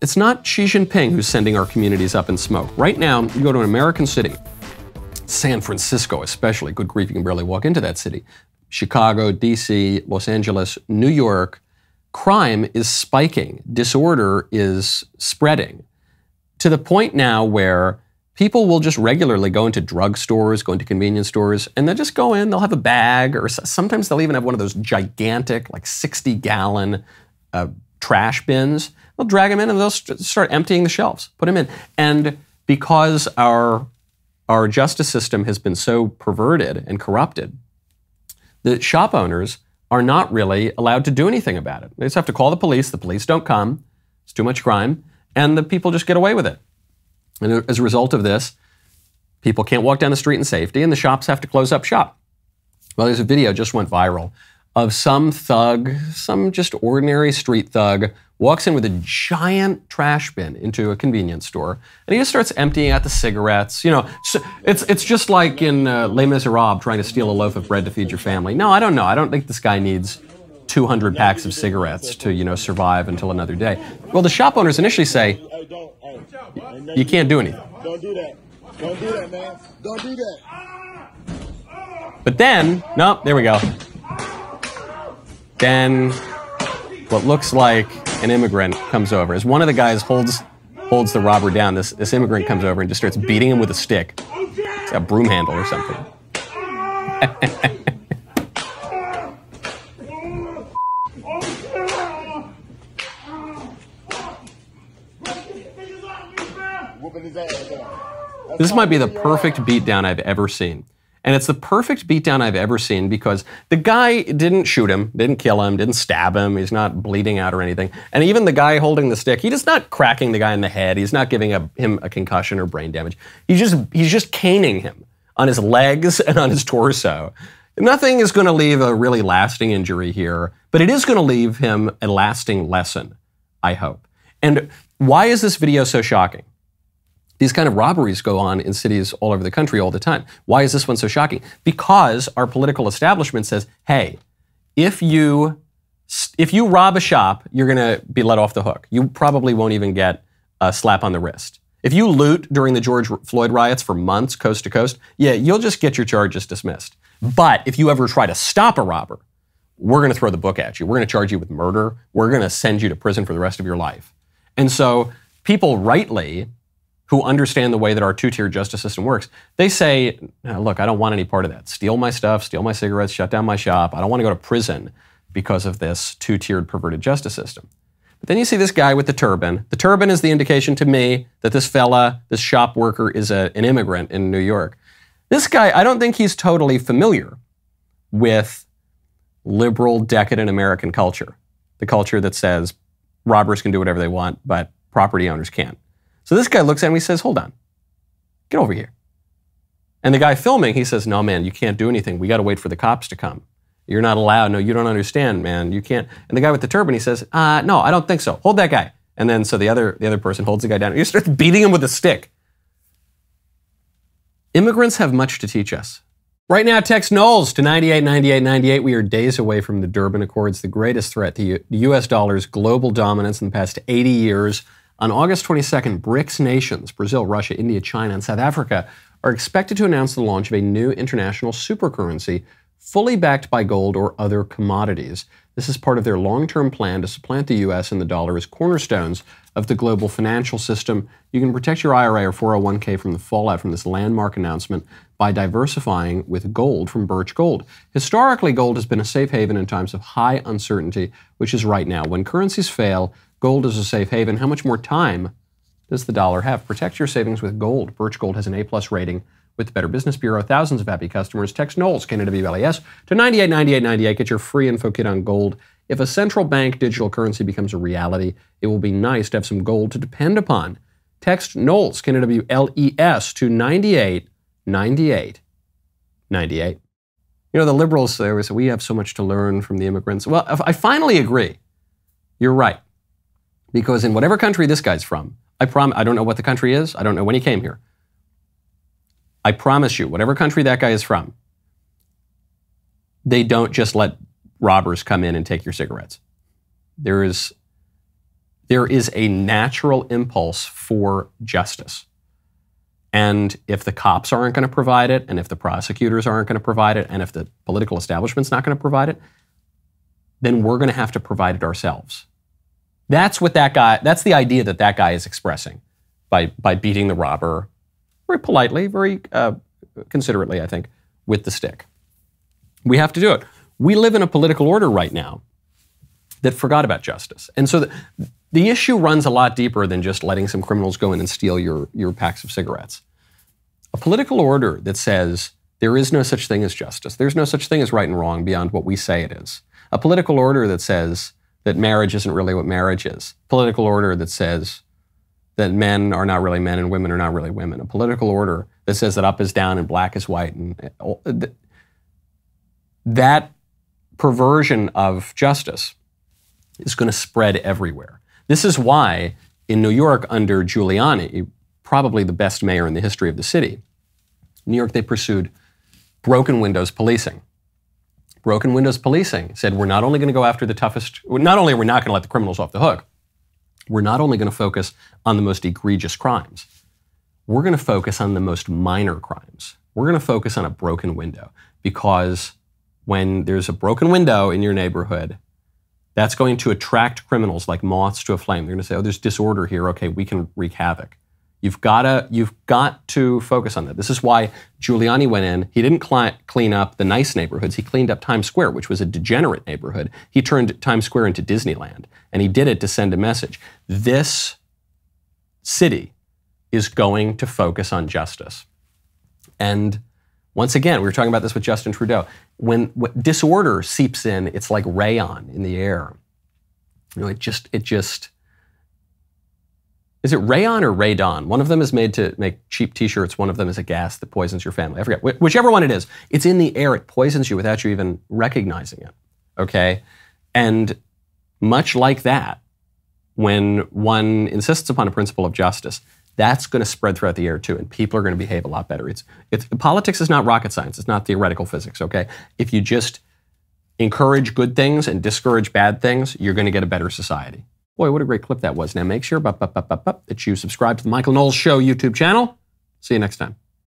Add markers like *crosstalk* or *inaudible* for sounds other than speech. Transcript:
it's not Xi Jinping who's sending our communities up in smoke. Right now, you go to an American city, San Francisco especially, good grief, you can barely walk into that city. Chicago, DC, Los Angeles, New York, crime is spiking, disorder is spreading to the point now where people will just regularly go into drugstores, go into convenience stores, and they'll just go in, they'll have a bag, or sometimes they'll even have one of those gigantic, like 60 gallon uh, trash bins. They'll drag them in and they'll st- start emptying the shelves, put them in. And because our, our justice system has been so perverted and corrupted, the shop owners are not really allowed to do anything about it. They just have to call the police. The police don't come. It's too much crime. And the people just get away with it. And as a result of this, people can't walk down the street in safety, and the shops have to close up shop. Well, there's a video just went viral of some thug, some just ordinary street thug, walks in with a giant trash bin into a convenience store, and he just starts emptying out the cigarettes. You know, it's it's just like in uh, Les Miserables trying to steal a loaf of bread to feed your family. No, I don't know. I don't think this guy needs 200 packs of cigarettes to you know survive until another day. Well, the shop owners initially say, you can't do anything. Don't do that. Don't do that, man. Don't do that. But then, no, there we go. Then, what looks like an immigrant comes over. As one of the guys holds holds the robber down, this, this immigrant comes over and just starts beating him with a stick. A broom handle or something. *laughs* This might be the perfect beatdown I've ever seen. And it's the perfect beatdown I've ever seen because the guy didn't shoot him, didn't kill him, didn't stab him, he's not bleeding out or anything. And even the guy holding the stick, he's just not cracking the guy in the head, he's not giving a, him a concussion or brain damage. He's just he's just caning him on his legs *laughs* and on his torso. Nothing is going to leave a really lasting injury here, but it is going to leave him a lasting lesson, I hope. And why is this video so shocking? These kind of robberies go on in cities all over the country all the time. Why is this one so shocking? Because our political establishment says, hey, if you if you rob a shop, you're going to be let off the hook. You probably won't even get a slap on the wrist. If you loot during the George Floyd riots for months, coast to coast, yeah, you'll just get your charges dismissed. But if you ever try to stop a robber, we're going to throw the book at you. We're going to charge you with murder. We're going to send you to prison for the rest of your life. And so people rightly who understand the way that our two-tier justice system works, they say, look, I don't want any part of that. Steal my stuff, steal my cigarettes, shut down my shop. I don't want to go to prison because of this two-tiered perverted justice system. But then you see this guy with the turban. The turban is the indication to me that this fella, this shop worker, is a, an immigrant in New York. This guy, I don't think he's totally familiar with liberal, decadent American culture. The culture that says robbers can do whatever they want, but property owners can't. So this guy looks at him, and he says, Hold on, get over here. And the guy filming, he says, No, man, you can't do anything. We got to wait for the cops to come. You're not allowed. No, you don't understand, man. You can't. And the guy with the turban, he says, uh, No, I don't think so. Hold that guy. And then so the other, the other person holds the guy down. He *laughs* starts beating him with a stick. Immigrants have much to teach us. Right now, text Knowles to 989898. We are days away from the Durban Accords, the greatest threat to the U.S. dollar's global dominance in the past 80 years. On August 22nd, BRICS nations, Brazil, Russia, India, China, and South Africa, are expected to announce the launch of a new international supercurrency fully backed by gold or other commodities. This is part of their long term plan to supplant the US and the dollar as cornerstones of the global financial system. You can protect your IRA or 401k from the fallout from this landmark announcement by diversifying with gold from Birch Gold. Historically, gold has been a safe haven in times of high uncertainty, which is right now. When currencies fail, Gold is a safe haven. How much more time does the dollar have? Protect your savings with gold. Birch Gold has an A plus rating with the Better Business Bureau. Thousands of happy customers. Text Knowles, Canada BLAS, to 989898. Get your free info kit on gold. If a central bank digital currency becomes a reality, it will be nice to have some gold to depend upon. Text Knowles, Canada WLES, to 989898. You know, the liberals, they always say, we have so much to learn from the immigrants. Well, I finally agree. You're right. Because in whatever country this guy's from, I prom- I don't know what the country is. I don't know when he came here. I promise you, whatever country that guy is from, they don't just let robbers come in and take your cigarettes. There is there is a natural impulse for justice. And if the cops aren't going to provide it, and if the prosecutors aren't going to provide it, and if the political establishment's not going to provide it, then we're going to have to provide it ourselves. That's what that guy, that's the idea that that guy is expressing by, by beating the robber very politely, very uh, considerately, I think, with the stick. We have to do it. We live in a political order right now that forgot about justice. And so the, the issue runs a lot deeper than just letting some criminals go in and steal your, your packs of cigarettes. A political order that says there is no such thing as justice, there's no such thing as right and wrong beyond what we say it is. A political order that says that marriage isn't really what marriage is. Political order that says that men are not really men and women are not really women. A political order that says that up is down and black is white. And uh, that perversion of justice is going to spread everywhere. This is why in New York under Giuliani, probably the best mayor in the history of the city, New York they pursued broken windows policing. Broken windows policing said we're not only going to go after the toughest, not only are we not going to let the criminals off the hook, we're not only going to focus on the most egregious crimes, we're going to focus on the most minor crimes. We're going to focus on a broken window because when there's a broken window in your neighborhood, that's going to attract criminals like moths to a flame. They're going to say, "Oh, there's disorder here. Okay, we can wreak havoc." You've got to you've got to focus on that. This is why Giuliani went in. He didn't cl- clean up the nice neighborhoods. He cleaned up Times Square, which was a degenerate neighborhood. He turned Times Square into Disneyland, and he did it to send a message. This city is going to focus on justice. And once again, we were talking about this with Justin Trudeau. When, when disorder seeps in, it's like rayon in the air. You know, it just it just is it rayon or radon? One of them is made to make cheap T-shirts. One of them is a gas that poisons your family. I forget Wh- whichever one it is. It's in the air. It poisons you without you even recognizing it. Okay, and much like that, when one insists upon a principle of justice, that's going to spread throughout the air too, and people are going to behave a lot better. It's, it's politics is not rocket science. It's not theoretical physics. Okay, if you just encourage good things and discourage bad things, you're going to get a better society. Boy, what a great clip that was. Now make sure bup, bup, bup, that you subscribe to the Michael Knowles Show YouTube channel. See you next time.